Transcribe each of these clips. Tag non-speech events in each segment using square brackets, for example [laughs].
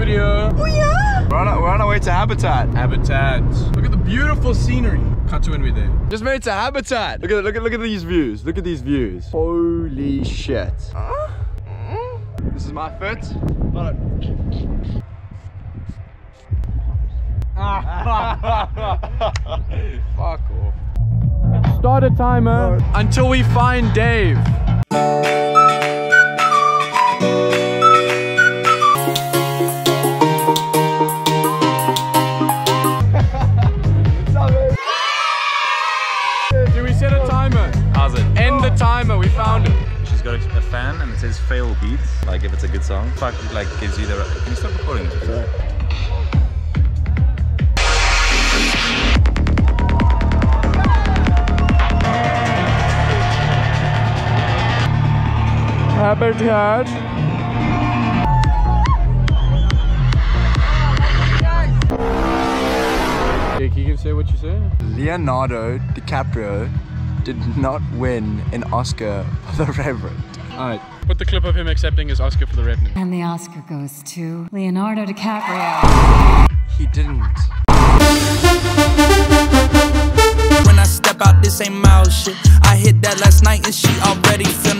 video. Oh yeah? We're on, our, we're on our way to Habitat. Habitat. Look at the beautiful scenery. Cut to when we're there. Just made it to Habitat. Look at look at look at these views. Look at these views. Holy shit. This is my fit. Not a- [laughs] Fuck off. Start a timer until we find Dave. And it says fail beats. Like if it's a good song. Fuck, it like gives you the. Can you stop recording this? Habitat. Jake, you can say what you say. Leonardo DiCaprio did not win an Oscar for The Revenant. Alright. Put the clip of him accepting his Oscar for the Revenant. And the Oscar goes to Leonardo DiCaprio. He didn't. When I step out, this ain't mild shit. I hit that last night and she already feel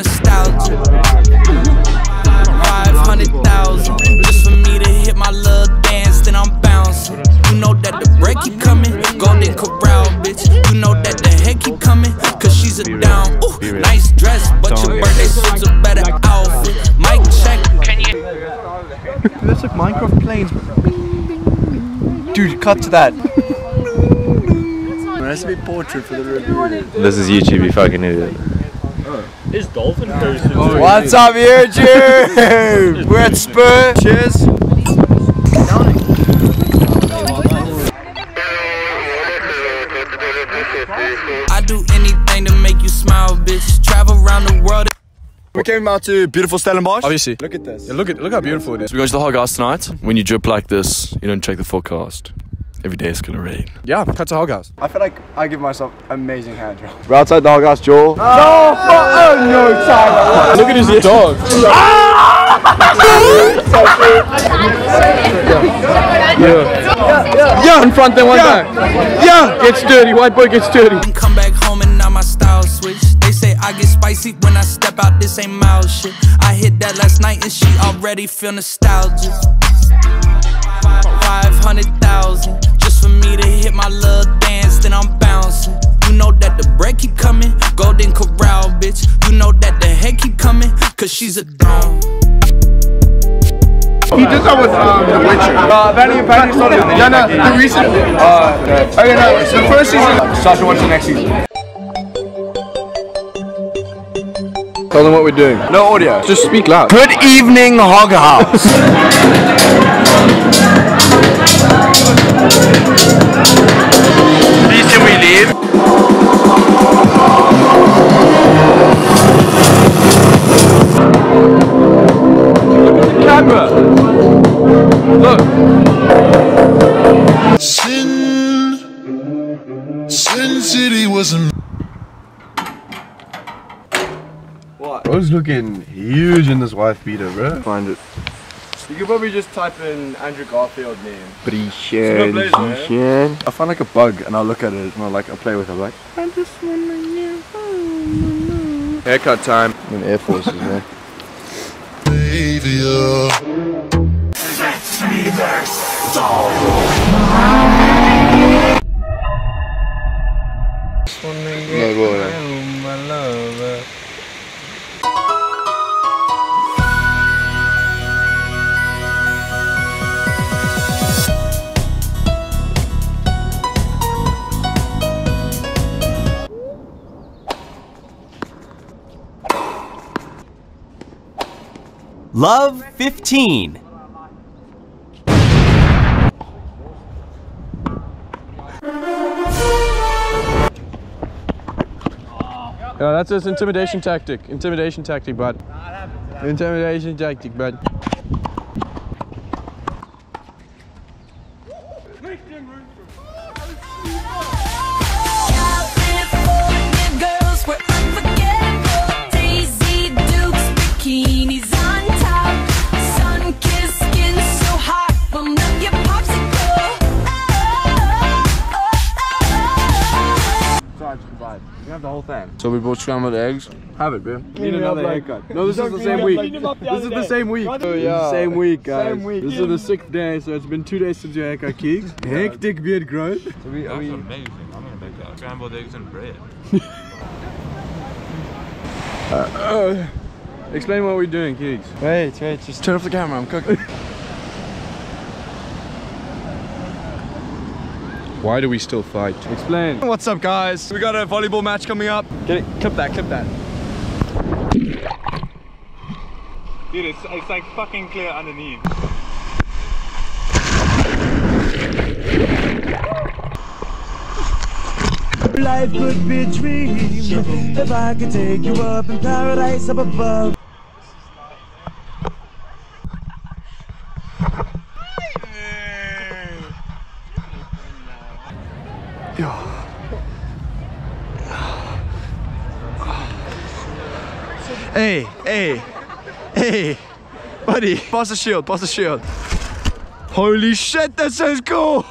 Dude, cut to that. It has to be portrait for the review. This is YouTube, you fucking idiot. What's up, YouTube? We're at Spur. Cheers. Came out to beautiful Stellenbosch. Obviously. Look at this. Yeah, look at look how beautiful it is. We're going to the hot gas tonight. When you drip like this, you don't check the forecast. Every day it's gonna rain. Yeah, cut to Hoghouse. I feel like I give myself amazing hand job. We're outside the Hoghouse, Joel. No, oh, no, Tyler. Look at his dog. yeah. yeah, yeah, yeah, in front then one back. Yeah, gets dirty. White boy gets dirty. I get spicy when I step out, this ain't mild shit. I hit that last night and she already feel nostalgic. 500,000 just for me to hit my little dance, then I'm bouncing. You know that the break keep coming, Golden Corral, bitch. You know that the head keep coming, cause she's a dome. He did that with um, The Witcher. Uh, apparently, apparently started. Yeah, no, the recent. Uh, okay, no, it's the first season. Sasha, what's the next season? Tell them what we're doing. No audio. Just speak loud. Good evening, Hog House. [laughs] Please, can we leave? Look at the Camera. Look. Sin, Sin City was a Bro's looking huge in this wife beater, bro. Find it. You could probably just type in Andrew Garfield name. Brichen. Brichen. I find like a bug and I'll look at it and I'll like I'll play with it. I'm like, I just wanna you. Haircut time. In Air Forces, man. savior. Love 15. Yeah, that's his intimidation tactic. Intimidation tactic, bud. Intimidation tactic, bud. So we bought scrambled eggs. Have it, bro. Need another haircut. No, this is the same week. This is the same week. Oh, yeah. Same week, guys. Same week. This is the sixth day, so it's been two days since your haircut, Keeks. [laughs] Hectic beard growth. So we, That's we, amazing. I'm gonna make that. Scrambled eggs and bread. [laughs] Uh, explain what we're doing, Keeks. wait, wait, just turn off the camera. I'm cooking. [laughs] Why do we still fight? Explain. What's up, guys? We got a volleyball match coming up. Get it? Clip that, clip that. Dude, it's, it's like fucking clear underneath. Life could be a dream if I could take you up in paradise up above. Hey, hey, hey, buddy, pass the shield, pass the shield. Holy shit, that sounds cool.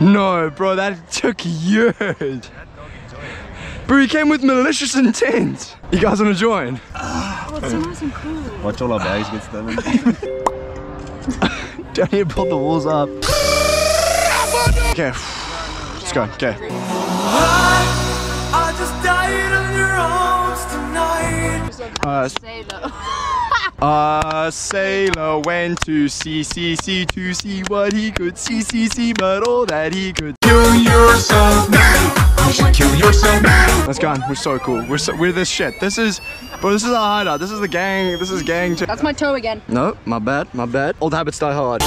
[laughs] no, bro, that took years. Bro, he came with malicious intent. You guys want to join? Oh, so nice and cool. Watch all our bags get stolen. Down here, build the walls up. Okay, let's go. Okay. Tonight. Uh, A [laughs] sailor went to sea, sea, sea to see what he could see, see, see, but all that he could. Kill yourself now. You should kill yourself now. Let's go. We're so cool. We're so we're this shit. This is, bro. This is a hideout. This is the gang. This is gang. That's my toe again. No, my bad. My bad. Old habits die hard.